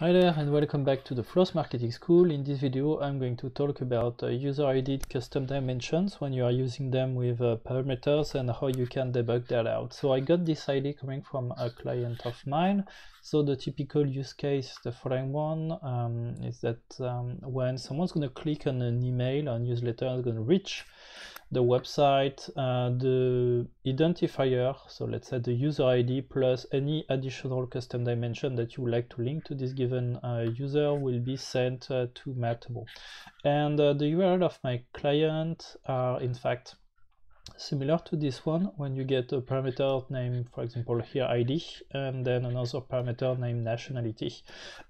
Hi there and welcome back to the Floss Marketing School. In this video I'm going to talk about uh, user ID custom dimensions when you are using them with uh, parameters and how you can debug that out. So I got this ID coming from a client of mine. So the typical use case, the following one, um, is that um, when someone's going to click on an email or newsletter is going to reach the website, uh, the identifier, so let's say the user ID plus any additional custom dimension that you would like to link to this given uh, user will be sent uh, to Matomo. And uh, the URL of my client are in fact similar to this one when you get a parameter named for example here id and then another parameter named nationality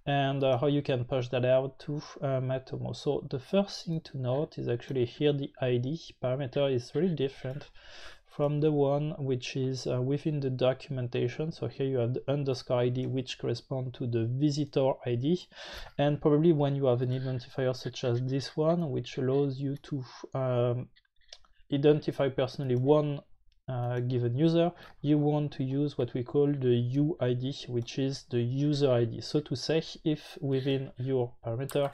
and uh, how you can push that out to uh, Matomo. So the first thing to note is actually here the id parameter is really different from the one which is uh, within the documentation. So here you have the underscore ID which correspond to the visitor ID and probably when you have an identifier such as this one which allows you to um, identify personally one uh, given user, you want to use what we call the UID, which is the user ID. So to say, if within your parameter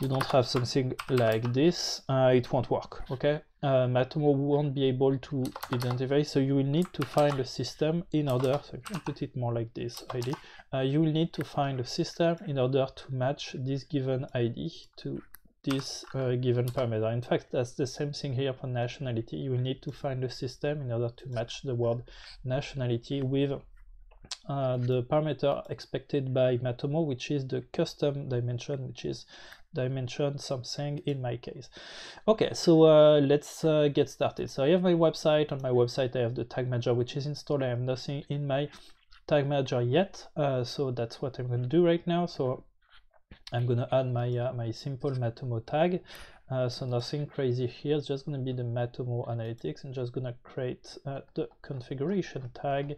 you don't have something like this, uh, it won't work, okay? Uh, Matomo won't be able to identify, so you will need to find a system in order, so I can put it more like this ID, uh, you will need to find a system in order to match this given ID to this uh, given parameter. In fact, that's the same thing here for nationality. You need to find a system in order to match the word nationality with uh, the parameter expected by Matomo, which is the custom dimension, which is dimension something in my case. Okay, so uh, let's uh, get started. So I have my website. On my website, I have the tag manager, which is installed. I have nothing in my tag manager yet. Uh, so that's what I'm going to do right now. So I'm going to add my, uh, my simple Matomo tag. Uh, so nothing crazy here, it's just going to be the Matomo analytics and just going to create uh, the configuration tag.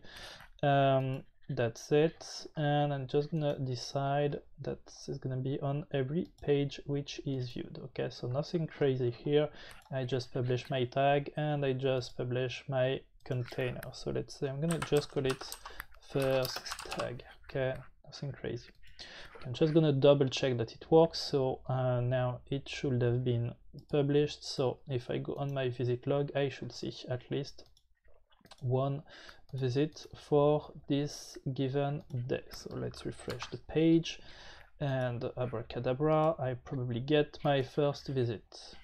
Um, that's it. And I'm just going to decide that it's going to be on every page which is viewed. Okay, so nothing crazy here. I just publish my tag and I just publish my container. So let's say I'm going to just call it first tag. Okay, nothing crazy. I'm just gonna double check that it works. So uh, now it should have been published. So if I go on my visit log, I should see at least one visit for this given day. So let's refresh the page and abracadabra, I probably get my first visit.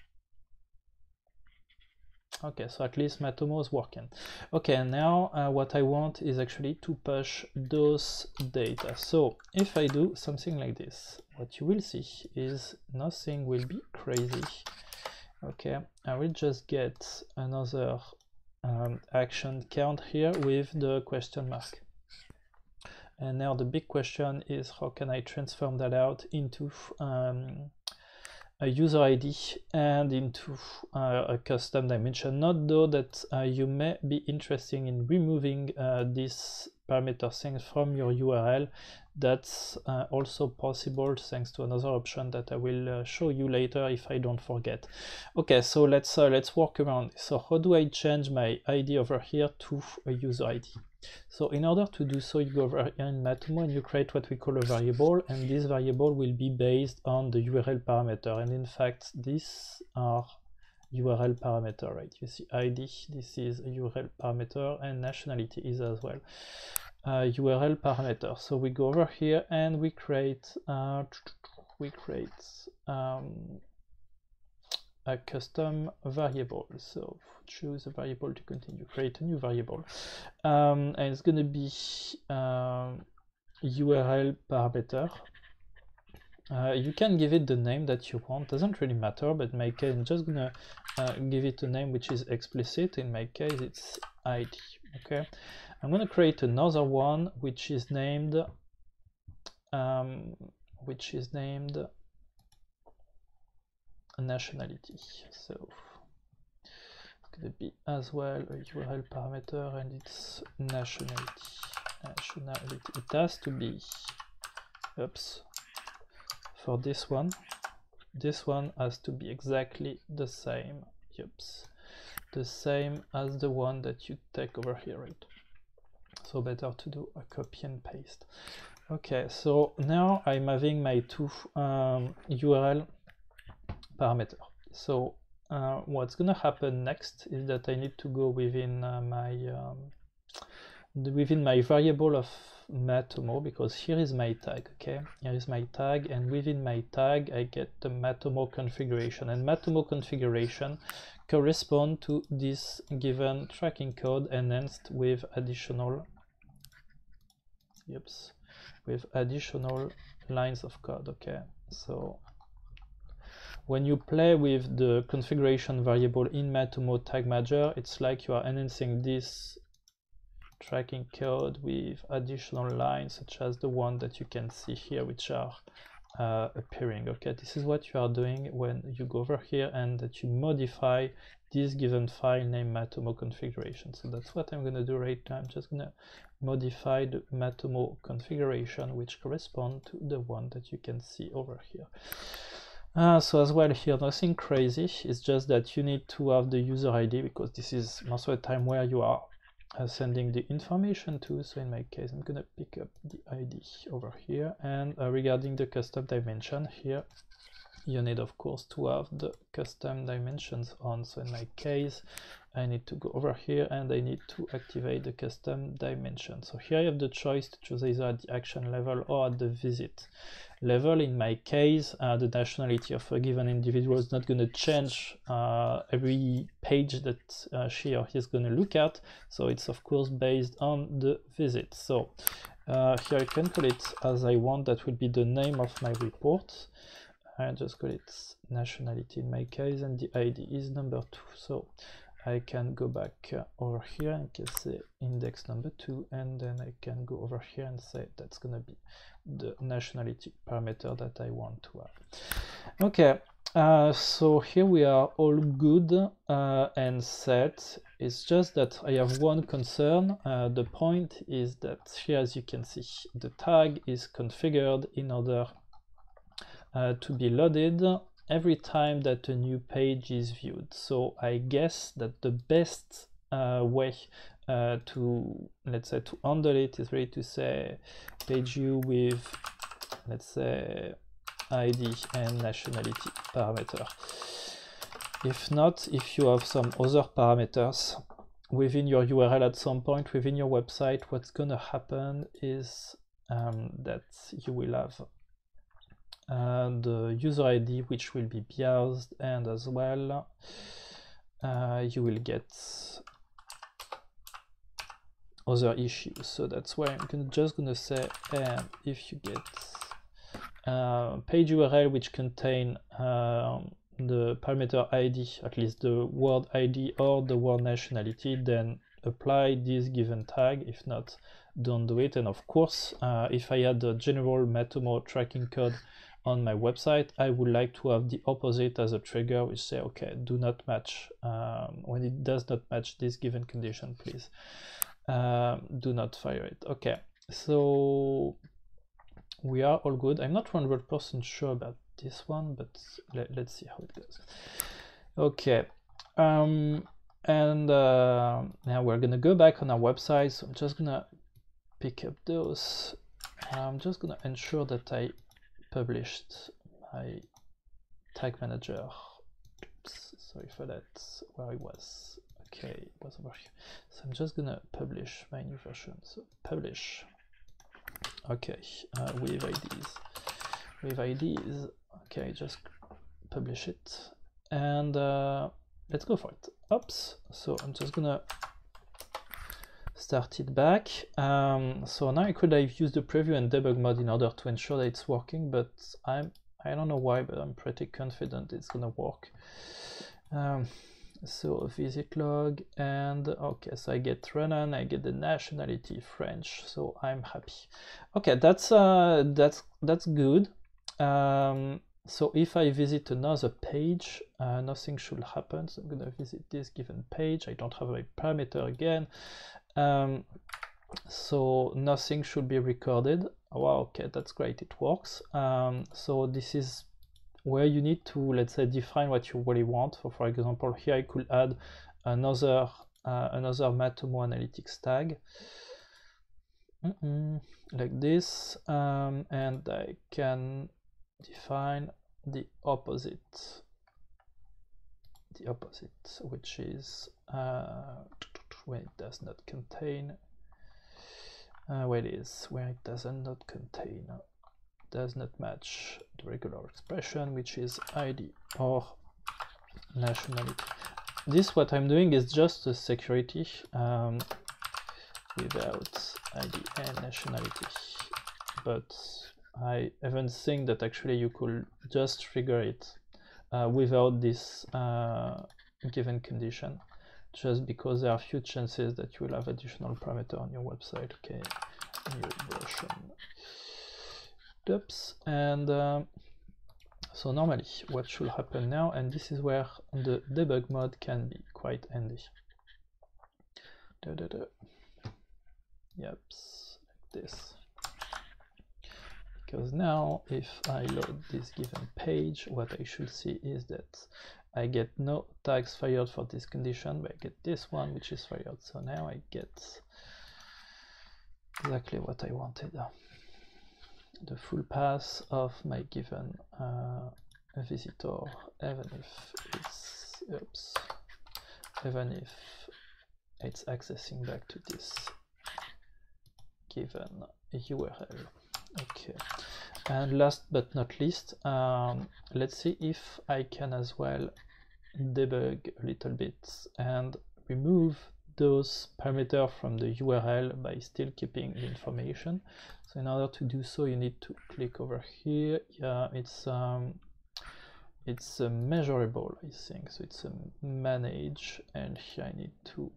Okay, so at least Matomo is working. Okay, now uh, what I want is actually to push those data. So if I do something like this, what you will see is nothing will be crazy. Okay, I will just get another um, action count here with the question mark. And now the big question is how can I transform that out into um, a user ID and into uh, a custom dimension. Not though that uh, you may be interested in removing uh, this parameter things from your URL. That's uh, also possible thanks to another option that I will uh, show you later if I don't forget. Okay, so let's uh, let's work around. So how do I change my ID over here to a user ID? So in order to do so, you go over here in Matomo and you create what we call a variable, and this variable will be based on the URL parameter. And in fact, these are URL parameter, right? You see ID, this is a URL parameter, and nationality is as well. Uh, URL parameter. So we go over here and we create uh, we create um, a custom variable. So choose a variable to continue, create a new variable. Um, and it's going to be um, URL parameter. Uh, you can give it the name that you want, doesn't really matter, but in my case, I'm just gonna uh, give it a name which is explicit. In my case, it's ID, okay? I'm gonna create another one which is named, um, which is named nationality. So it's to be as well a URL parameter and it's nationality. Nationality. It has to be, oops, for this one, this one has to be exactly the same, oops, the same as the one that you take over here, right? So better to do a copy and paste. Okay, so now I'm having my two um, URL parameter. So uh, what's gonna happen next is that I need to go within uh, my um, within my variable of Matomo because here is my tag okay? Here is my tag and within my tag I get the Matomo configuration. And Matomo configuration correspond to this given tracking code enhanced with additional yips with additional lines of code okay? So when you play with the configuration variable in Matomo tag manager it's like you are enhancing this tracking code with additional lines such as the one that you can see here which are uh, appearing okay? This is what you are doing when you go over here and that you modify this given file name Matomo configuration. So that's what I'm gonna do right now. I'm just gonna modify the Matomo configuration which correspond to the one that you can see over here uh, so as well here nothing crazy it's just that you need to have the user ID because this is most of the time where you are uh, sending the information to. So in my case, I'm gonna pick up the ID over here. And uh, regarding the custom dimension here, you need of course to have the custom dimensions on. So in my case, I need to go over here and I need to activate the custom dimension. So here I have the choice to choose either at the action level or at the visit level. In my case, uh, the nationality of a given individual is not going to change uh, every page that uh, she or he is going to look at. So it's of course based on the visit. So uh, here I can call it as I want. That will be the name of my report. I just call it nationality in my case and the ID is number two. So I can go back uh, over here and can say index number two and then I can go over here and say that's gonna be the nationality parameter that I want to have. Okay, uh, so here we are all good uh, and set. It's just that I have one concern. Uh, the point is that here, as you can see, the tag is configured in order uh, to be loaded every time that a new page is viewed. So I guess that the best uh, way uh, to, let's say, to handle it is really to say page view with, let's say, ID and nationality parameter. If not, if you have some other parameters within your URL at some point within your website, what's gonna happen is um, that you will have the user ID which will be biased and as well uh, you will get other issues. So that's why I'm gonna, just gonna say and if you get uh, page URL which contain um, the parameter ID at least the word ID or the word nationality then apply this given tag if not don't do it and of course uh, if I had the general Matomo tracking code on my website, I would like to have the opposite as a trigger, which say, okay, do not match, um, when it does not match this given condition, please um, do not fire it. Okay, so we are all good. I'm not 100% sure about this one, but let, us see how it goes. Okay, um, and uh, now we're gonna go back on our website. So I'm just gonna pick up those. and I'm just gonna ensure that I published my tag manager. Oops, sorry for that, where it was. Okay, it was over here. So I'm just gonna publish my new version. So publish. Okay, uh, with IDs. With IDs. Okay, just publish it. And uh, let's go for it. Oops. So I'm just gonna start it back. Um, so now I could have used the preview and debug mode in order to ensure that it's working, but I'm I don't know why, but I'm pretty confident it's gonna work. Um, so visit log and okay, so I get Renan, I get the nationality French, so I'm happy. Okay, that's uh, that's that's good. Um, so if I visit another page, uh, nothing should happen. So I'm gonna visit this given page. I don't have a parameter again. Um, so nothing should be recorded. Wow, okay, that's great, it works. Um, so this is where you need to, let's say, define what you really want. So for example, here I could add another uh, another Matomo analytics tag. mm -mm, like this um, and I can define the opposite the opposite which is uh, when it does not contain uh, where it is where it does not contain does not match the regular expression which is ID or nationality. This what I'm doing is just a security um, without ID and nationality but I even think that actually you could just trigger it uh, without this uh, given condition just because there are few chances that you will have additional parameter on your website okay new version. Oops and uh, so normally what should happen now and this is where the debug mode can be quite handy. Da, da, da. yep like this because now if I load this given page what I should see is that I get no tags fired for this condition but I get this one which is fired. So now I get exactly what I wanted. The full path of my given uh, visitor even if it's oops even if it's accessing back to this given URL okay. And last but not least um, let's see if I can as well debug a little bit and remove those parameters from the URL by still keeping the information. So in order to do so you need to click over here. Yeah it's um, it's a measurable I think. So it's a manage and here I need to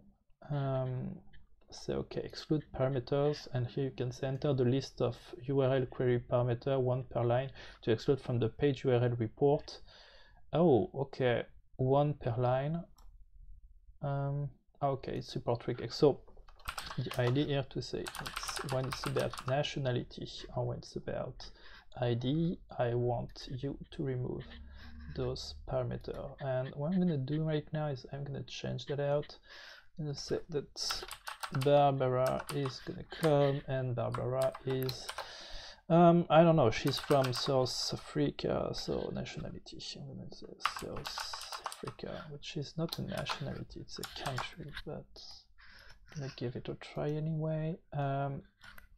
um, say okay exclude parameters and here you can enter the list of URL query parameter one per line to exclude from the page URL report. Oh okay one per line. Um, okay it's support regex so the idea here to say it's when it's about nationality. Or when it's about ID I want you to remove those parameter. And what I'm gonna do right now is I'm gonna change that out. Gonna say that Barbara is gonna come and Barbara is um, I don't know she's from South Africa so nationality I'm gonna say South Africa which is not a nationality it's a country but I'm gonna give it a try anyway. Um,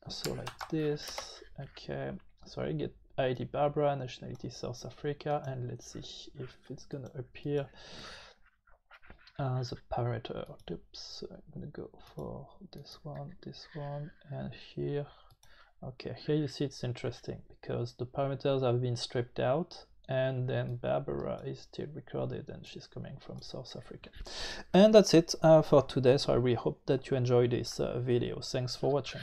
so like this okay so I get ID Barbara nationality South Africa and let's see if it's gonna appear as a parameter oops I'm gonna go for this one this one and here. Okay here you see it's interesting because the parameters have been stripped out and then Barbara is still recorded and she's coming from South Africa. And that's it uh, for today. So I really hope that you enjoyed this uh, video. Thanks for watching